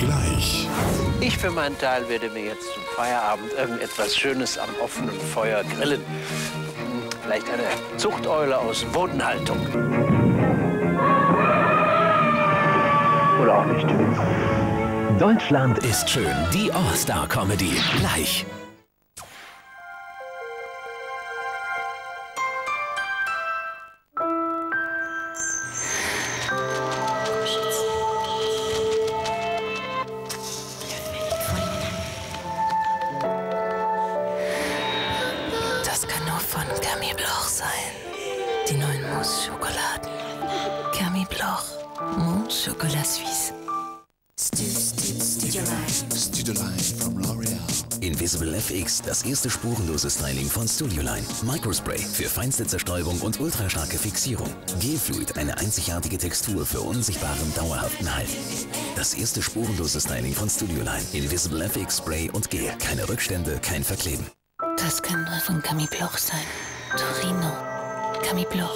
Gleich. Ich für meinen Teil werde mir jetzt zum Feierabend irgendetwas Schönes am offenen Feuer grillen. Vielleicht eine Zuchteule aus Bodenhaltung. Oder auch nicht. Deutschland ist schön. Die All-Star-Comedy. Gleich. Von Camille Bloch sein. Die neuen Mousse-Schokoladen. Camille Bloch. Mousse Chocolat Suisse. Studioline from L'Oreal. Invisible FX, das erste spurenlose Styling von Studioline. Microspray für feinste Zerstäubung und ultrastarke Fixierung. G-Fluid, eine einzigartige Textur für unsichtbaren, dauerhaften Halt. Das erste spurenlose Styling von Studioline. Invisible FX Spray und Gel. Keine Rückstände, kein Verkleben. Das kann nur von Camille Bloch sein. Torino. Camille Bloch.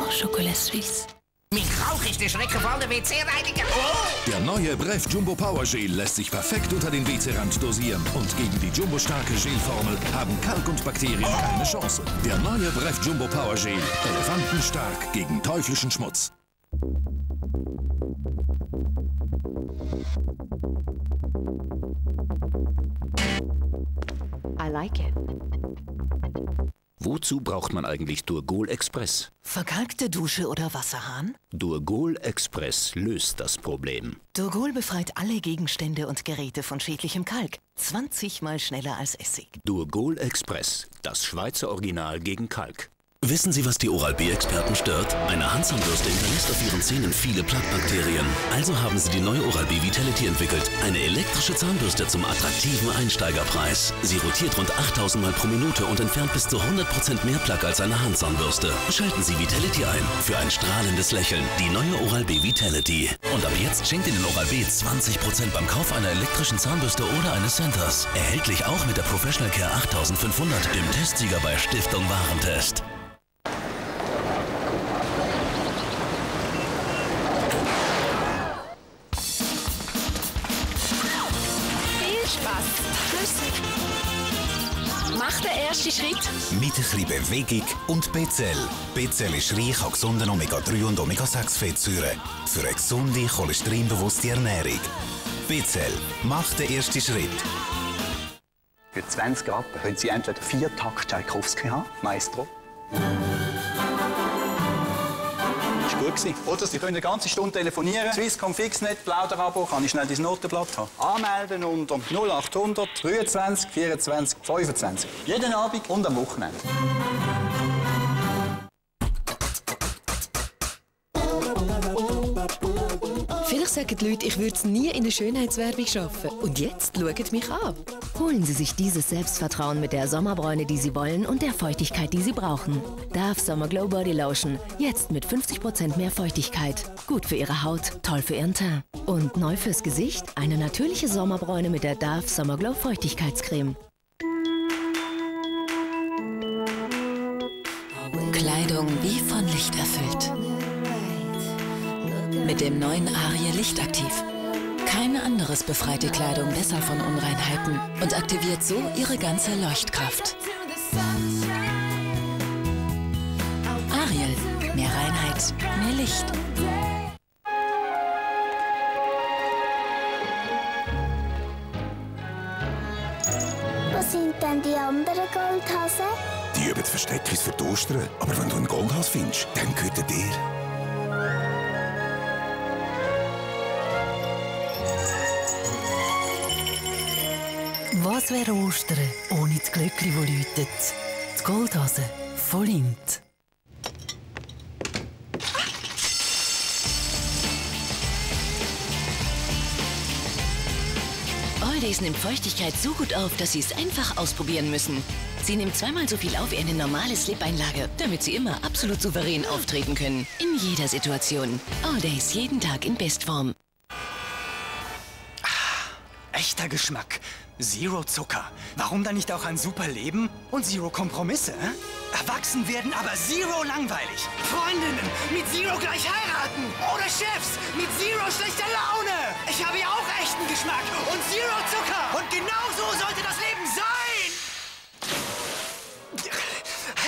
Mousse Chocolat Suisse. Mein Rauch ist der Schrecken von der WC-Reiniger. Oh! Der neue Bref Jumbo Power Gel lässt sich perfekt unter den WC-Rand dosieren. Und gegen die Jumbo-starke Gelformel haben Kalk und Bakterien keine Chance. Der neue Bref Jumbo Power Gel. Elefantenstark gegen teuflischen Schmutz. Like it. Wozu braucht man eigentlich Durgol Express? Verkalkte Dusche oder Wasserhahn? Durgol Express löst das Problem. Durgol befreit alle Gegenstände und Geräte von schädlichem Kalk. 20 mal schneller als Essig. Durgol Express, das Schweizer Original gegen Kalk. Wissen Sie, was die Oral-B-Experten stört? Eine Handzahnbürste hinterlässt auf Ihren Zähnen viele Plaquebakterien. Also haben sie die neue Oral-B Vitality entwickelt. Eine elektrische Zahnbürste zum attraktiven Einsteigerpreis. Sie rotiert rund 8000 Mal pro Minute und entfernt bis zu 100% mehr Plaque als eine Handzahnbürste. Schalten Sie Vitality ein für ein strahlendes Lächeln. Die neue Oral-B Vitality. Und ab jetzt schenkt Ihnen Oral-B 20% beim Kauf einer elektrischen Zahnbürste oder eines Centers. Erhältlich auch mit der Professional Care 8500, dem Testsieger bei Stiftung Warentest. Ersten Schritt. Mit ein bisschen Bewegung und BCL. BCL ist reich an gesunden Omega-3 und Omega-6-Fettsäuren. Für eine gesunde, cholesterinbewusste Ernährung. BCL macht den ersten Schritt. Für 20 Rappen können Sie entweder vier Takt Tchaikovsky haben, Maestro. Gewesen. Oder Sie können eine ganze Stunde telefonieren. Swisscom Fixnet, Plauderabo, kann ich schnell dein Notenblatt haben. Anmelden unter 0800 23 24 25. Jeden Abend und am Wochenende. Vielleicht sagen die Leute, ich würde nie in der Schönheitswerbung schaffen. Und jetzt schaut mich an. Holen Sie sich dieses Selbstvertrauen mit der Sommerbräune, die Sie wollen und der Feuchtigkeit, die Sie brauchen. Darf Summer Glow Body Lotion. Jetzt mit 50% mehr Feuchtigkeit. Gut für Ihre Haut, toll für Ihren Teint. Und neu fürs Gesicht, eine natürliche Sommerbräune mit der Darf Summer Glow Feuchtigkeitscreme. Kleidung wie von Licht erfüllt. Mit dem neuen Arie Lichtaktiv. Kein anderes befreit die Kleidung besser von Unreinheiten und aktiviert so ihre ganze Leuchtkraft. Ariel. Mehr Reinheit, mehr Licht. Wo sind denn die anderen Goldhasen? Die üben Versteckis für die Ostern. Aber wenn du einen Goldhas findest, dann gehört er dir. Was wäre Ostern ohne das Glöckli, das läutet? Die Goldhase voll Int. Always nimmt Feuchtigkeit so gut auf, dass Sie es einfach ausprobieren müssen. Sie nimmt zweimal so viel auf wie eine normale Slip-Einlage, damit Sie immer absolut souverän auftreten können. In jeder Situation. All Days, jeden Tag in Bestform. Echter Geschmack. Zero Zucker. Warum dann nicht auch ein super Leben und Zero Kompromisse? Erwachsen werden, aber Zero langweilig. Freundinnen mit Zero gleich heiraten. Oder Chefs mit Zero schlechter Laune. Ich habe ja auch echten Geschmack und Zero Zucker. Und genau so sollte das Leben sein.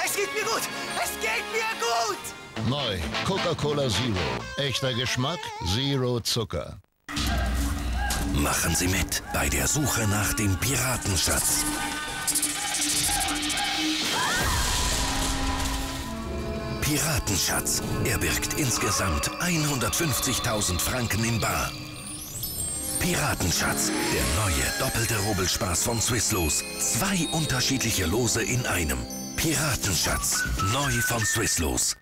Es geht mir gut. Es geht mir gut. Neu, Coca-Cola Zero. Echter Geschmack, Zero Zucker. Machen Sie mit bei der Suche nach dem Piratenschatz. Piratenschatz. Er birgt insgesamt 150.000 Franken in Bar. Piratenschatz. Der neue doppelte Rubbelspaß von Swisslos. Zwei unterschiedliche Lose in einem. Piratenschatz. Neu von Swisslos.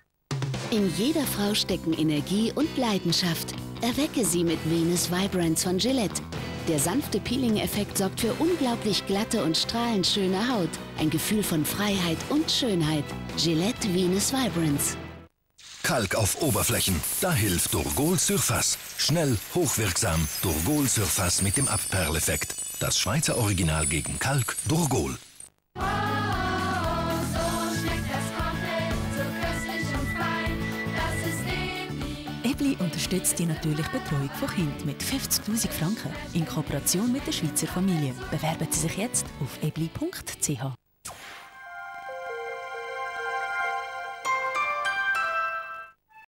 In jeder Frau stecken Energie und Leidenschaft. Erwecke sie mit Venus Vibrance von Gillette. Der sanfte Peeling-Effekt sorgt für unglaublich glatte und strahlend schöne Haut. Ein Gefühl von Freiheit und Schönheit. Gillette Venus Vibrance. Kalk auf Oberflächen. Da hilft Durgol Surface. Schnell, hochwirksam. Durgol Surface mit dem Abperleffekt. Das Schweizer Original gegen Kalk Durgol. Unterstützt die natürliche Betreuung von Kindern mit 50.000 Franken in Kooperation mit der Schweizer Familie. Bewerben Sie sich jetzt auf ebli.ch.